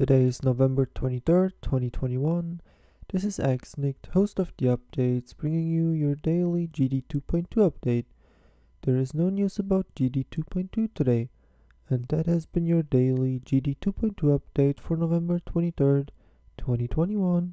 Today is November 23rd, 2021. This is xNyyct, host of the updates, bringing you your daily GD 2.2 update. There is no news about GD 2.2 today, and that has been your daily GD 2.2 update for November 23rd, 2021.